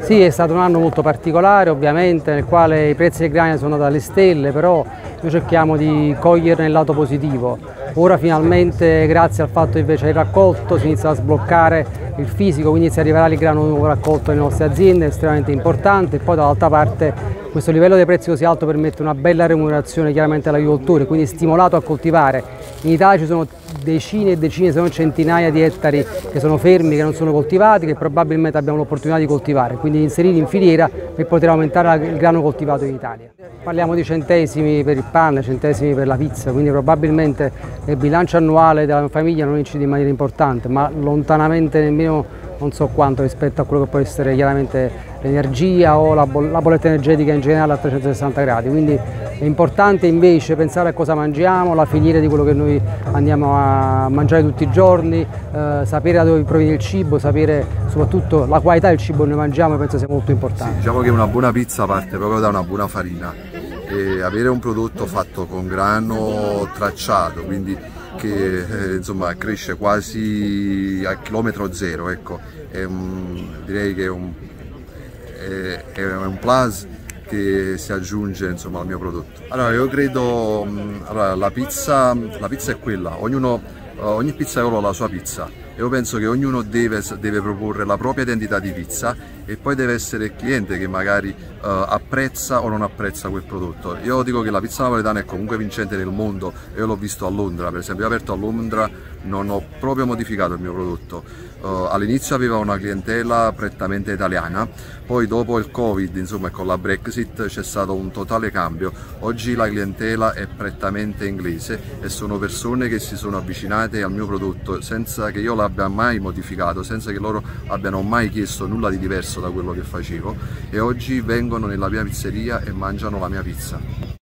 Sì, è stato un anno molto particolare ovviamente nel quale i prezzi del grano sono dalle stelle, però noi cerchiamo di coglierne il lato positivo. Ora finalmente grazie al fatto che invece il raccolto si inizia a sbloccare il fisico, quindi si arriverà il grano nuovo raccolto nelle nostre aziende, estremamente importante e poi dall'altra parte questo livello dei prezzi così alto permette una bella remunerazione chiaramente all'agricoltore, quindi stimolato a coltivare. In Italia ci sono decine e decine, se non centinaia di ettari che sono fermi, che non sono coltivati, che probabilmente abbiamo l'opportunità di coltivare, quindi inseriti in filiera per poter aumentare il grano coltivato in Italia. Parliamo di centesimi per il pane, centesimi per la pizza, quindi probabilmente il bilancio annuale della famiglia non incide in maniera importante, ma lontanamente nemmeno non so quanto rispetto a quello che può essere chiaramente l'energia o la, bolletta energetica in generale a 360 gradi, quindi è importante invece pensare a cosa mangiamo, la filiera di quello che noi andiamo a mangiare tutti i giorni, eh, sapere da dove proviene il cibo, sapere soprattutto la qualità del cibo che noi mangiamo penso sia molto importante. Sì, diciamo che una buona pizza parte proprio da una buona farina e avere un prodotto fatto con grano tracciato, quindi che eh, insomma, cresce quasi a chilometro zero, ecco. un, direi che è un, è, è un plus che si aggiunge insomma, al mio prodotto. Allora io credo, allora, la, pizza, la pizza è quella, ognuno, ogni pizzaiolo ha la sua pizza, io penso che ognuno deve, deve, proporre la propria identità di pizza e poi deve essere il cliente che magari uh, apprezza o non apprezza quel prodotto. Io dico che la pizza napoletana è comunque vincente nel mondo, io l'ho visto a Londra, per esempio ho aperto a Londra, non ho proprio modificato il mio prodotto. Uh, all'inizio aveva una clientela prettamente italiana, poi dopo il Covid, insomma con la Brexit c'è stato un totale cambio. Oggi la clientela è prettamente inglese e sono persone che si sono avvicinate al mio prodotto senza che io la l'abbia mai modificato, senza che loro abbiano mai chiesto nulla di diverso da quello che facevo e oggi vengono nella mia pizzeria e mangiano la mia pizza.